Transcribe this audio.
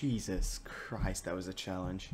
Jesus Christ, that was a challenge.